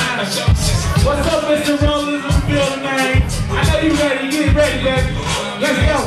What's up, Mr. Rollins? What's your name? I know you ready. Get ready, baby. Let's go.